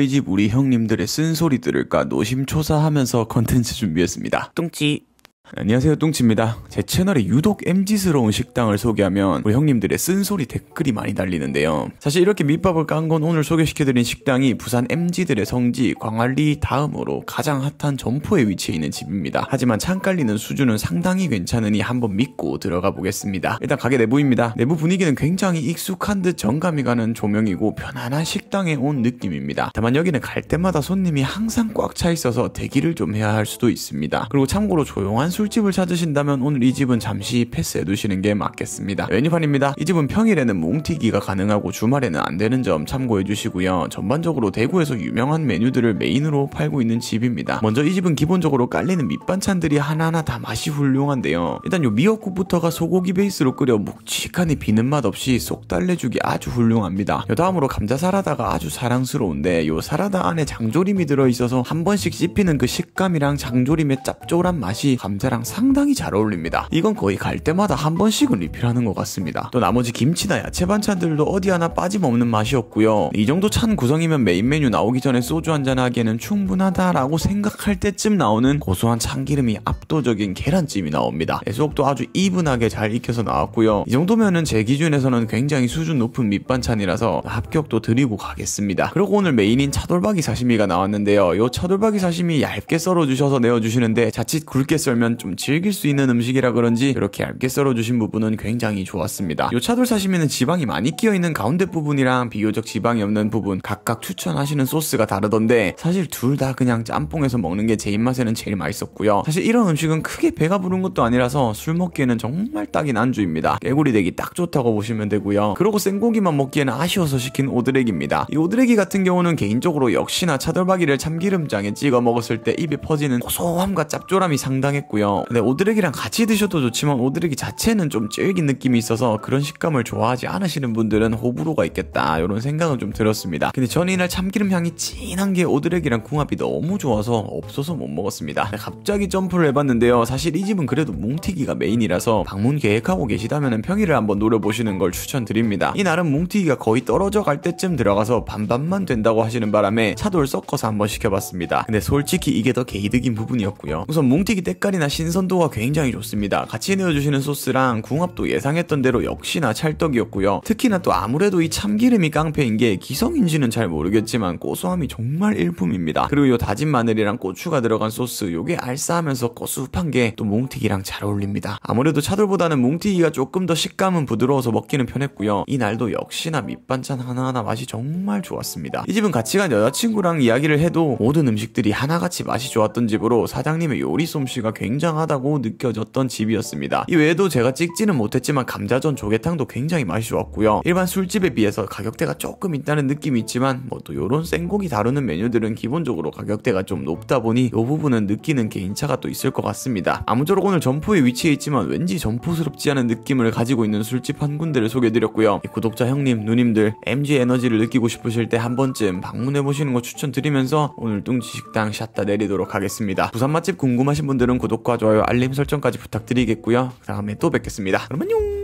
이집 우리 형님들의 쓴소리 들을까 노심초사하면서 컨텐츠 준비했습니다. 뚱찌 안녕하세요 뚱치입니다. 제 채널에 유독 MG스러운 식당을 소개하면 우리 형님들의 쓴소리 댓글이 많이 달리는데요. 사실 이렇게 밑밥을 깐 건 오늘 소개시켜드린 식당이 부산 MG들의 성지 광안리 다음으로 가장 핫한 점포에 위치해 있는 집입니다. 하지만 창 깔리는 수준은 상당히 괜찮으니 한번 믿고 들어가 보겠습니다. 일단 가게 내부입니다. 내부 분위기는 굉장히 익숙한 듯 정감이 가는 조명이고 편안한 식당에 온 느낌입니다. 다만 여기는 갈 때마다 손님이 항상 꽉 차 있어서 대기를 좀 해야 할 수도 있습니다. 그리고 참고로 조용한 술집을 찾으신다면 오늘 이 집은 잠시 패스해 두시는 게 맞겠습니다. 메뉴판입니다. 이 집은 평일에는 뭉티기가 가능하고 주말에는 안 되는 점 참고해 주시고요. 전반적으로 대구에서 유명한 메뉴들을 메인으로 팔고 있는 집입니다. 먼저 이 집은 기본적으로 깔리는 밑반찬들이 하나하나 다 맛이 훌륭한데요. 일단 요 미역국부터가 소고기 베이스로 끓여 묵직하니 비린 맛 없이 속 달래주기 아주 훌륭합니다. 요 다음으로 감자 사라다가 아주 사랑스러운데 요 사라다 안에 장조림이 들어있어서 한 번씩 씹히는 그 식감이랑 장조림의 짭조름한 맛이 감자 감자랑 상당히 잘 어울립니다. 이건 거의 갈 때마다 한 번씩은 리필하는 것 같습니다. 또 나머지 김치나 야채 반찬들도 어디 하나 빠짐없는 맛이었고요. 이 정도 찬 구성이면 메인 메뉴 나오기 전에 소주 한잔 하기에는 충분하다라고 생각할 때쯤 나오는 고소한 참기름이 압도적인 계란찜이 나옵니다. 애속도 아주 이분하게 잘 익혀서 나왔고요. 이 정도면은 제 기준에서는 굉장히 수준 높은 밑반찬이라서 합격도 드리고 가겠습니다. 그리고 오늘 메인인 차돌박이 사시미가 나왔는데요. 요 차돌박이 사시미 얇게 썰어주셔서 내어주시는데 자칫 굵게 썰면 좀 즐길 수 있는 음식이라 그런지 이렇게 얇게 썰어주신 부분은 굉장히 좋았습니다. 요 차돌 사시미는 지방이 많이 끼어있는 가운데 부분이랑 비교적 지방이 없는 부분 각각 추천하시는 소스가 다르던데 사실 둘 다 그냥 짬뽕에서 먹는 게 제 입맛에는 제일 맛있었고요. 사실 이런 음식은 크게 배가 부른 것도 아니라서 술 먹기에는 정말 딱인 안주입니다. 깨구리 되기 딱 좋다고 보시면 되고요. 그리고 생고기만 먹기에는 아쉬워서 시킨 오드레기입니다. 이 오드레기 같은 경우는 개인적으로 역시나 차돌박이를 참기름장에 찍어 먹었을 때 입에 퍼지는 고소함과 짭조람이 상당했고요. 근데 오드레기랑 같이 드셔도 좋지만 오드레기 자체는 좀 질긴 느낌이 있어서 그런 식감을 좋아하지 않으시는 분들은 호불호가 있겠다 이런 생각은 좀 들었습니다. 근데 저는 이날 참기름 향이 진한 게 오드레기랑 궁합이 너무 좋아서 없어서 못 먹었습니다. 갑자기 점프를 해봤는데요. 사실 이 집은 그래도 뭉티기가 메인이라서 방문 계획하고 계시다면 평일을 한번 노려보시는 걸 추천드립니다. 이날은 뭉티기가 거의 떨어져 갈 때쯤 들어가서 반반만 된다고 하시는 바람에 차돌 섞어서 한번 시켜봤습니다. 근데 솔직히 이게 더 개이득인 부분이었고요. 우선 뭉티기 때깔이나 신선도가 굉장히 좋습니다. 같이 내어주시는 소스랑 궁합도 예상했던 대로 역시나 찰떡이었고요. 특히나 또 아무래도 이 참기름이 깡패인 게 기성인지는 잘 모르겠지만 고소함이 정말 일품입니다. 그리고 요 다진 마늘이랑 고추가 들어간 소스 요게 알싸하면서 고수한 게또 뭉티기랑 잘 어울립니다. 아무래도 차돌보다는 뭉티기가 조금 더 식감은 부드러워서 먹기는 편했고요. 이 날도 역시나 밑반찬 하나하나 맛이 정말 좋았습니다. 이 집은 같이 간 여자친구랑 이야기를 해도 모든 음식들이 하나같이 맛이 좋았던 집으로 사장님의 요리 솜씨가 굉장히 굉장하다고 느껴졌던 집이었습니다. 이 외에도 제가 찍지는 못했지만 감자전 조개탕도 굉장히 맛이 좋았고요. 일반 술집에 비해서 가격대가 조금 있다는 느낌이 있지만 뭐 또 요런 생고기 다루는 메뉴들은 기본적으로 가격대가 좀 높다 보니 이 부분은 느끼는 개인차가 또 있을 것 같습니다. 아무쪼록 오늘 점포에 위치해 있지만 왠지 점포스럽지 않은 느낌을 가지고 있는 술집 한 군데를 소개해드렸고요. 구독자 형님, 누님들 MG 에너지를 느끼고 싶으실 때 한 번쯤 방문해보시는 거 추천드리면서 오늘 뚱지 식당 샷다 내리도록 하겠습니다. 부산 맛집 궁금하신 분들은 구독과 좋아요, 알림 설정까지 부탁드리겠고요. 그 다음에 또 뵙겠습니다. 그럼 안녕!